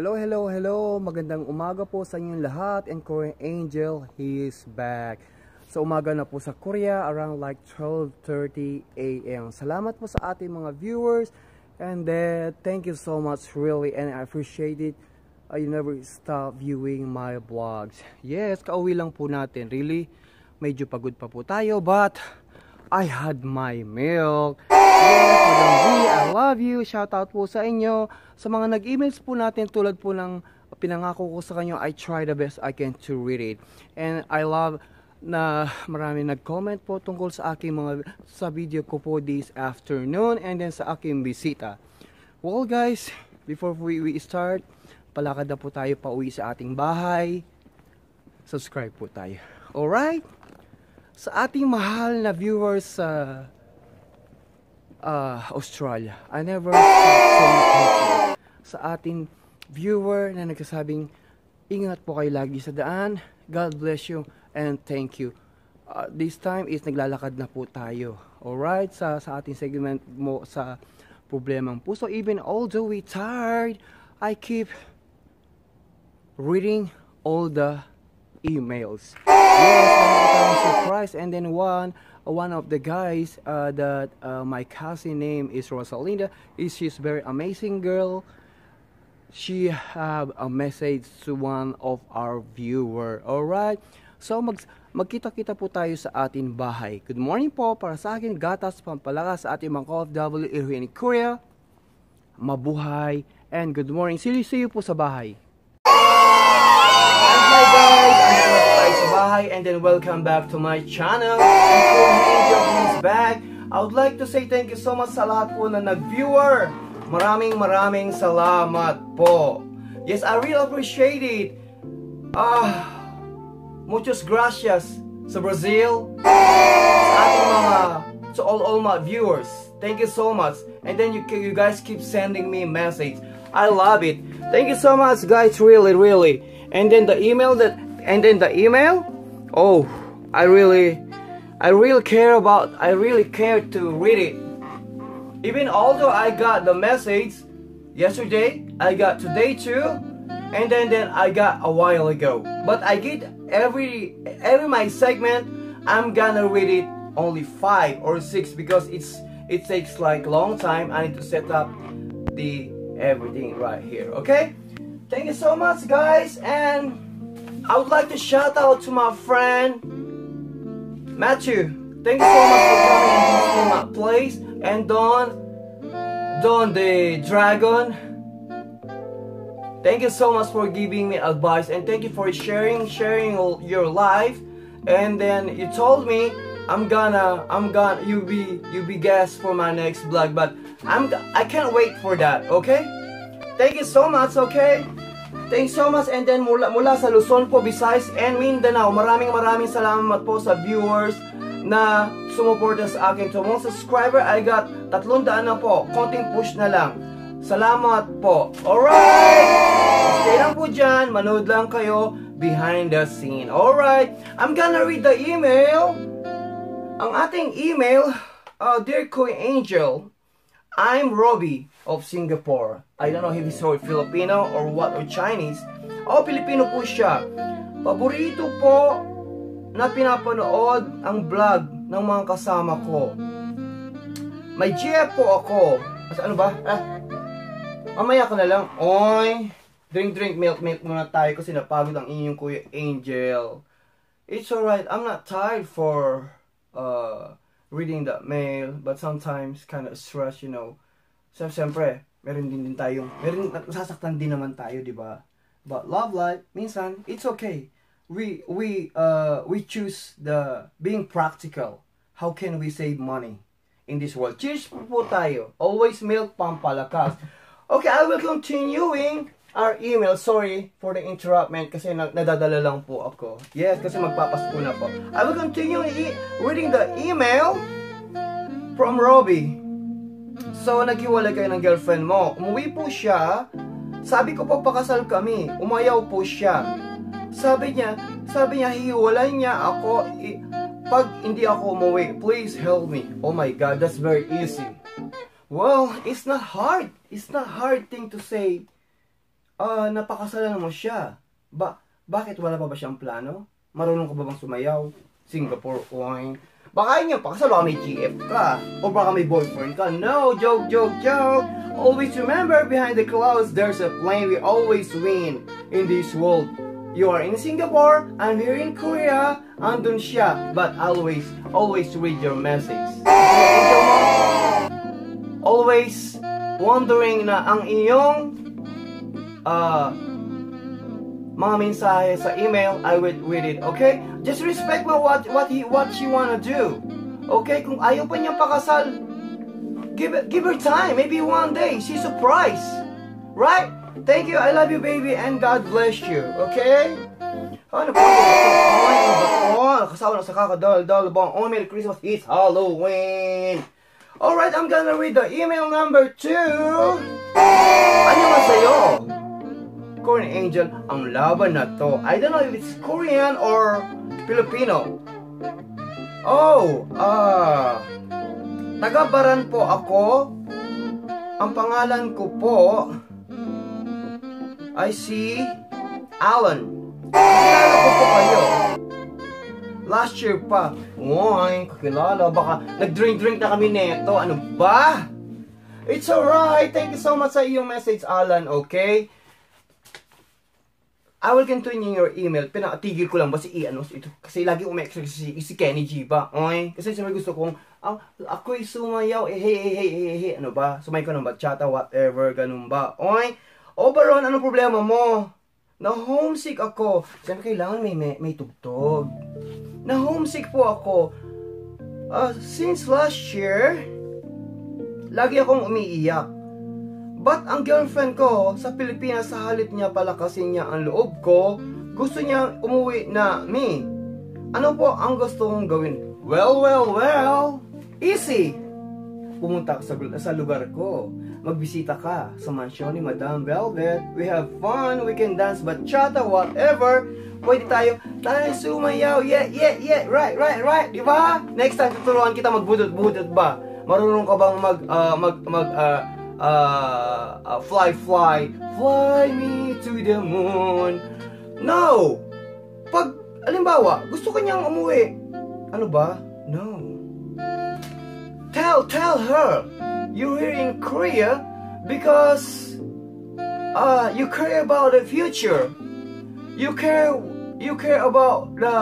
Hello, hello, hello. Magandang umaga po sa inyong lahat. And Korean Angel, he is back. So umaga na po sa Korea around like 12:30 a.m. Salamat po sa ating mga viewers. And uh, thank you so much really and I appreciate it. Uh, you never stop viewing my vlogs. Yes, kauwi lang po natin. Really, medyo pagod pa po tayo but I had my milk. Yes, Madam V, I love you. Shout out po sa inyo. Sa mga nag-emails po natin tulad po ng pinangako ko sa kanyo, I try the best I can to read it. And I love na marami nag-comment po tungkol sa aking mga sa video ko po this afternoon and then sa aking bisita. Well guys, before we, we start, palakad na po tayo pauwi sa ating bahay. Subscribe po tayo. Alright? Sa ating mahal na viewers sa uh, Australia, I never. Sa ating viewer na nagsasabing, ingat po kayo lagi sa daan. God bless you and thank you. Uh, this time is naglalakad na po tayo. Alright? Sa, sa ating segment mo sa problemang puso. Even although we tired, I keep reading all the emails. Yes, I'm surprised. And then one, one of the guys uh, that uh, my cousin name is Rosalinda. Is she's very amazing girl. She have a message to one of our viewer. All right. So mag magkita-kita po tayo sa ating bahay. Good morning po para sa akin gatas pampalakas sa ating mga OFW here in Korea. Mabuhay and good morning. See you, see you po sa bahay. Welcome back to my channel. Is back, I would like to say thank you so much sa lahat po na nag-viewer. Maraming maraming salamat po. Yes, I really appreciate it. Ah, muchos gracias sa Brazil, sa mga, to all, all my viewers. Thank you so much. And then you, you guys keep sending me message. I love it. Thank you so much guys, really, really. And then the email that, and then the email, oh, I really, I really care about, I really care to read it. Even although I got the message yesterday, I got today too, and then then I got a while ago. But I get every every my segment, I'm gonna read it only five or six because it's it takes like long time. I need to set up the everything right here. Okay. Thank you so much, guys, and I would like to shout out to my friend Matthew. Thank you so much for coming to my place, and Don, Don the Dragon. Thank you so much for giving me advice, and thank you for sharing, sharing your life. And then you told me I'm gonna, I'm gonna, you be, you be guest for my next vlog, but I'm, I can't wait for that. Okay? Thank you so much, okay? Thanks so much and then mula, mula sa Luzon po, Visayas and Mindanao, maraming maraming salamat po sa viewers na sumuporta sa akin. To mga subscriber, I got 300 na po. Konting push na lang. Salamat po. Alright! Stay lang po dyan. Manood lang kayo behind the scene. Alright! I'm gonna read the email. Ang ating email, uh, Dear Koy Angel, I'm Robbie of Singapore. I don't know if he's Filipino or what or Chinese. Oh, Pilipino po siya. Paborito po na pinapanood ang vlog ng mga kasama ko. May GF po ako. Asa ano ba? Ah, mamaya ko na lang. Oy, drink drink milk milk muna tayo kasi napagod ang inyong kuya Angel. It's alright. I'm not tired for uh, reading that mail, but sometimes kind of stress, you know. So, siyempre, meron din din tayong, meron, nasasaktan din naman tayo, di ba? But love life, minsan, it's okay. We, we, uh, we choose the, being practical. How can we save money in this world? Cheers po, tayo. Always milk pampalakas. Okay, I will continuing our email. Sorry for the interruption kasi nadadala lang po ako. Yes, kasi magpapasko na po. I will continue reading the email from Robbie. So, naghiwalay kayo ng girlfriend mo. Umuwi po siya. Sabi ko po pakasal kami. Umayaw po siya. Sabi niya, sabi niya, hiwalay niya ako. Pag hindi ako umuwi, please help me. Oh my God, that's very easy. Well, it's not hard. It's not hard thing to say ah, napakasalan mo siya. Ba, bakit wala pa ba siyang plano? Marunong ka ba bang sumayaw? Singapore, oing. Baka yun yung pakasal, may GF ka. O baka may boyfriend ka. No, joke, joke, joke. Always remember, behind the clouds, there's a plane. We always win in this world. You are in Singapore, I'm here in Korea, andun siya. But always, always read your message. Always wondering na ang inyong uh, mga mensahe sa email, I will read it, okay? Just respect mo what, what, he, what she wanna do. Okay? Kung ayaw pa niyang pakasal, give, give her time. Maybe one day, she's surprised. Right? Thank you, I love you baby, and God bless you. Okay? Ano ba? Oh, kasama na sa kakadal-dal bang oh, Merry Christmas, it's Halloween. Alright, I'm gonna read the email number two. Ano ba sa'yo? Korean Angel, ang laban na to. I don't know if it's Korean or Filipino. Oh, ah, uh, taga-baran po ako. Ang pangalan ko po, I see Alan. Kilala ko po kayo. Last year pa. Uy, kakilala. Baka nag-drink-drink na kami neto. Ano ba? It's alright. Thank you so much sa iyong message, Alan. Okay? I will continue your email. Pinatigil ko lang ba si Ian? Ito, kasi lagi umek si, si Kenny G ba? Okay? Kasi siyempre gusto kong, ah, ako'y sumayaw, eh, hey, hey, hey, hey, hey, ano ba? Sumay ko ng bachata, whatever, ganun ba? Okay? Oberon, anong problema mo? Na homesick ako. Siyempre kailangan may, may, may tugtog. Na homesick po ako. Uh, since last year, lagi akong umiiyak. But ang girlfriend ko sa Pilipinas sa halip niya palakasin niya ang loob ko, gusto niya umuwi na me. Ano po ang gusto kong gawin? Well, well, well, easy. Pumunta ka sa, sa lugar ko magbisita ka sa mansyon ni Madam Velvet. We have fun, we can dance bachata, whatever. Pwede tayo, tayo sumayaw, yeah, yeah, yeah, right, right, right, di ba? Next time, tuturuan kita magbudot-budot ba? Marunong ka bang mag, uh, mag, mag, uh, uh, uh, fly, fly, fly me to the moon. No! Pag, alimbawa, gusto kanyang umuwi. Ano ba? No. Tell, tell her you're here in Korea because uh, you care about the future. You care you care about the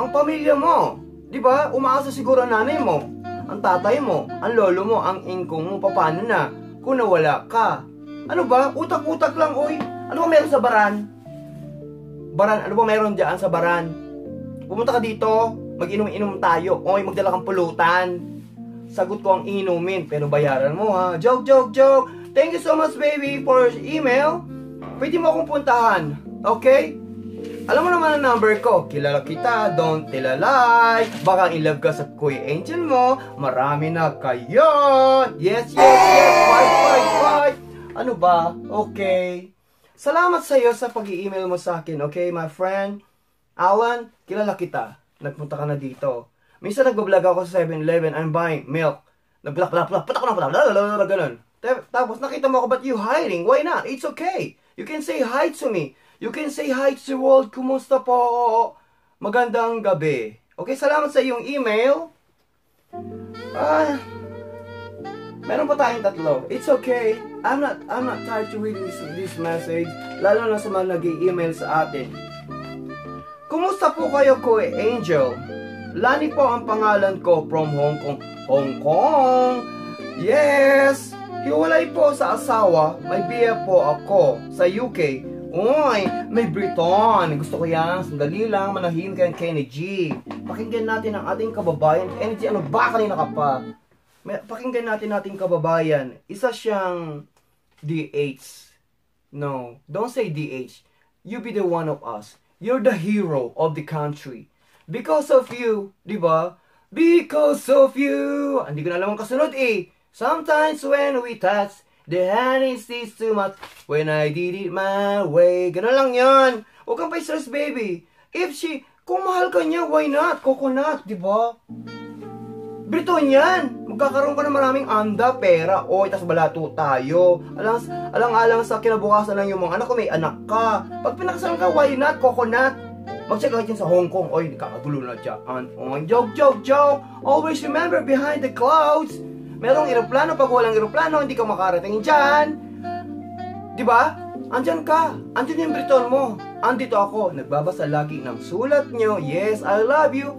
ang pamilya mo. 'Di ba? Umaasa siguro ang nanay mo, ang tatay mo, ang lolo mo, ang ingkong mo paano na kung nawala ka. Ano ba? Utak-utak lang, oy. Ano ba meron sa baran? Baran, ano ba meron diyan sa baran? Pumunta ka dito, mag-inom-inom tayo. Oy, magdala kang pulutan sagot ko ang inumin, pero bayaran mo ha. Joke, joke, joke. Thank you so much, baby, for email. Pwede mo akong puntahan. Okay? Alam mo naman ang number ko. Kilala kita, don't lie. Baka in love ka sa Kuya Angel mo. Marami na kayo. Yes, yes, yes. Fight, fight, fight. Ano ba? Okay. Salamat sa iyo sa pag-email mo sa akin, okay, my friend? Alan, kilala kita. Nagpunta ka na dito. Minsan nagbablog ako sa 7-Eleven, I'm buying milk. Nagblak, blak, blak, patak na, patak, lalalala, ganun. Tapos nakita mo ako, but you hiding? Why not? It's okay. You can say hi to me. You can say hi to the world. Kumusta po? Magandang gabi. Okay, salamat sa iyong email. Ah, meron pa tayong tatlo. It's okay. I'm not, I'm not tired to read this, this message. Lalo na sa mga nag-email sa atin. Kumusta po kayo, Kuya Angel? Lani po ang pangalan ko from Hong Kong. Hong Kong! Yes! Hiwalay po sa asawa, may biya po ako sa UK. Uy, may Briton. Gusto ko yan. Sandali lang, manahin kayo Kenny G. Pakinggan natin ang ating kababayan. Kenny G, ano ba kanina ka pa? May, pakinggan natin ating kababayan. Isa siyang DH. No, don't say DH. You be the one of us. You're the hero of the country. Because of you, di ba? Because of you. Hindi ko na alam ang kasunod eh. Sometimes when we touch, the hand is this too much. When I did it my way. Ganun lang yon. Huwag kang pa-stress, baby. If she, kung mahal ka niya, why not? Coconut, di ba? Yan. magkakaroon ka ng maraming anda, pera, oy, tas balato tayo. Alang, alang-alang sa kinabukasan ng iyong mga anak ko, may anak ka. Pag pinakasalan ka, why not, coconut? Mag-check out yun sa Hong Kong. Oy, kakagulo na dyan. Oy, joke, joke, joke. Always remember, behind the clouds, merong eroplano. Pag walang eroplano, hindi ka makarating dyan. Di ba? Andyan ka. Andyan yung Briton mo. Andito ako. Nagbabasa lagi ng sulat nyo. Yes, I love you.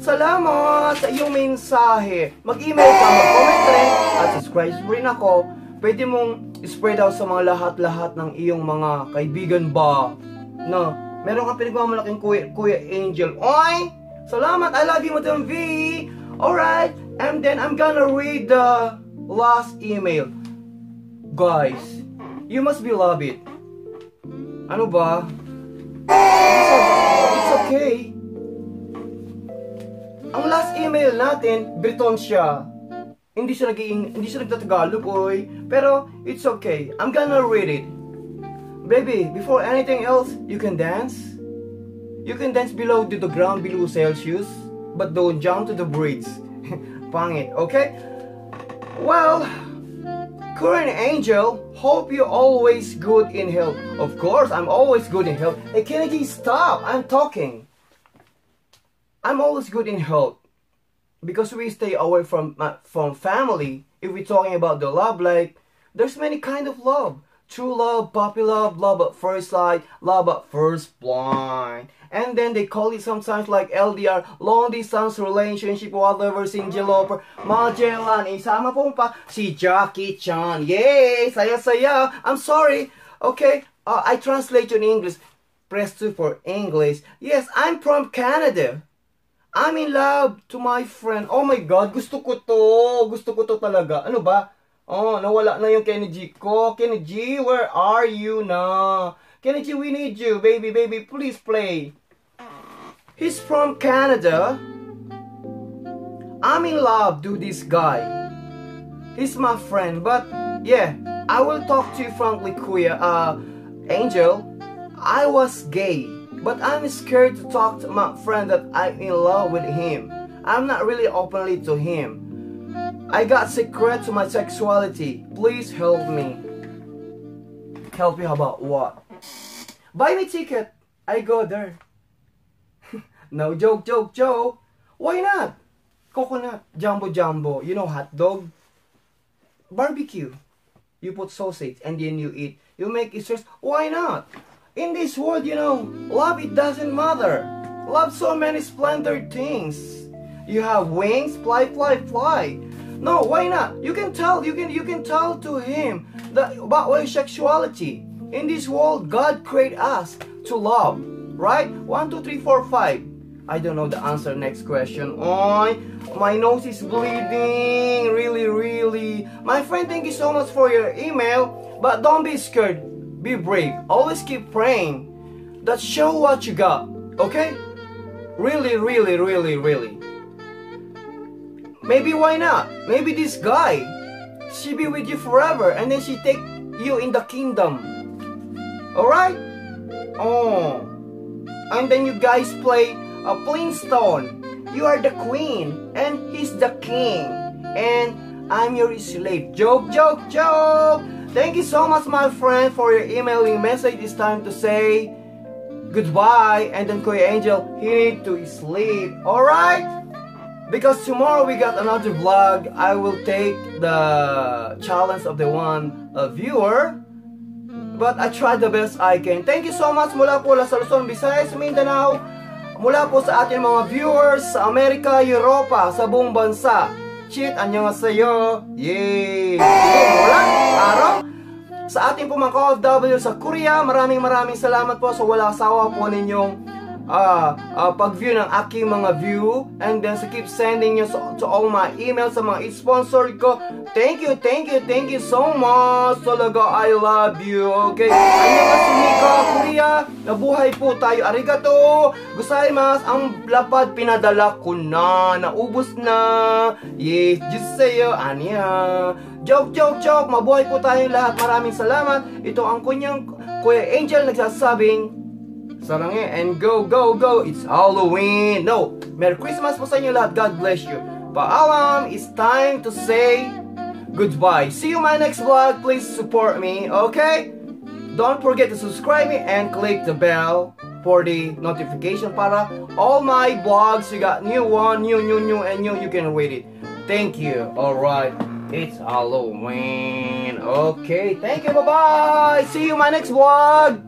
Salamat sa iyong mensahe. Mag-email ka, mag-comment rin, at subscribe rin ako. Pwede mong spread out sa mga lahat-lahat ng iyong mga kaibigan ba na meron kang pinagmamalaking Kuya, Kuya Angel. Oy! Salamat! I love you, Madam V! Alright, and then I'm gonna read the last email. Guys, you must be love it. Ano ba? It's okay. Ang last email natin, Breton siya. Hindi siya nag hindi siya nagtatagalog, oy. Pero, it's okay. I'm gonna read it. Baby, before anything else, you can dance. You can dance below to the ground below Celsius, but don't jump to the bridge. Pangit, okay? Well, current angel, hope you're always good in health. Of course, I'm always good in health. Hey, Kennedy, stop! I'm talking. I'm always good in health because we stay away from uh, from family. If we're talking about the love life, there's many kind of love. True love, puppy love, love at first sight, love at first blind. And then they call it sometimes like LDR, long distance relationship, whatever, single lover, Magellan, isama po pa si Jackie Chan. Yay! Saya-saya! I'm sorry. Okay, uh, I translate in English. Press 2 for English. Yes, I'm from Canada. I'm in love to my friend. Oh my God, gusto ko to. Gusto ko to talaga. Ano ba? Oh, nawala na yung Kenny G ko. Kenny G, where are you na? Kenny G, we need you. Baby, baby, please play. He's from Canada. I'm in love to this guy. He's my friend, but yeah, I will talk to you frankly, Kuya. Uh, Angel, I was gay. But I'm scared to talk to my friend that I'm in love with him. I'm not really openly to him. I got secret to my sexuality. Please help me. Help me about what? Buy me ticket. I go there. no joke, joke, joke. Why not? Coconut, jumbo jumbo, you know hot dog. Barbecue. You put sausage and then you eat. You make it just why not? In this world, you know, love it doesn't matter. Love so many splendid things. You have wings, fly, fly, fly. No, why not? You can tell, you can, you can tell to him that about your sexuality. In this world, God created us to love, right? One, two, three, four, five. I don't know the answer. Next question. Oh, my nose is bleeding. Really, really. My friend, thank you so much for your email. But don't be scared. Be brave. Always keep praying. That show what you got. Okay? Really, really, really, really. Maybe why not? Maybe this guy, she be with you forever and then she take you in the kingdom. Alright? Oh. And then you guys play a Flintstone. You are the queen and he's the king. And I'm your slave. Joke, joke, joke. Thank you so much, my friend, for your emailing message. It's time to say goodbye. And then Kuya Angel, he need to sleep. Alright? Because tomorrow we got another vlog. I will take the challenge of the one uh, viewer. But I tried the best I can. Thank you so much mula po sa Luzon, Visayas, Mindanao. Mula po sa ating mga viewers sa Amerika, Europa, sa buong bansa. Cheat, annyeonghaseyo. Yay! Mula, araw. Sa ating po mga OFW sa Korea, maraming maraming salamat po sa wala asawa po ninyong uh, uh, pag-view ng aking mga view and then sa keep sending nyo so, to all my emails sa mga sponsor ko. Thank you, thank you, thank you so much. Talaga I love you okay? Annyeonghaseyo Mika, Korea nabuhay po tayo. Arigato. Gozaimasu ang lapad pinadala ko na. Naubos na. Yes, just sayo anya joke, joke, joke. Mabuhay po tayong lahat. Maraming salamat. Ito ang kunyang Kuya Angel nagsasabing Sarange and go, go, go! It's Halloween! No! Merry Christmas po sa inyo lahat. God bless you. Paalam, it's time to say goodbye. See you my next vlog. Please support me, okay? Don't forget to subscribe me and click the bell for the notification para all my vlogs, you got new one, new, new, new, and new, you can read it. Thank you. Alright. It's Halloween. Okay. Thank you. Bye-bye. See you my next vlog.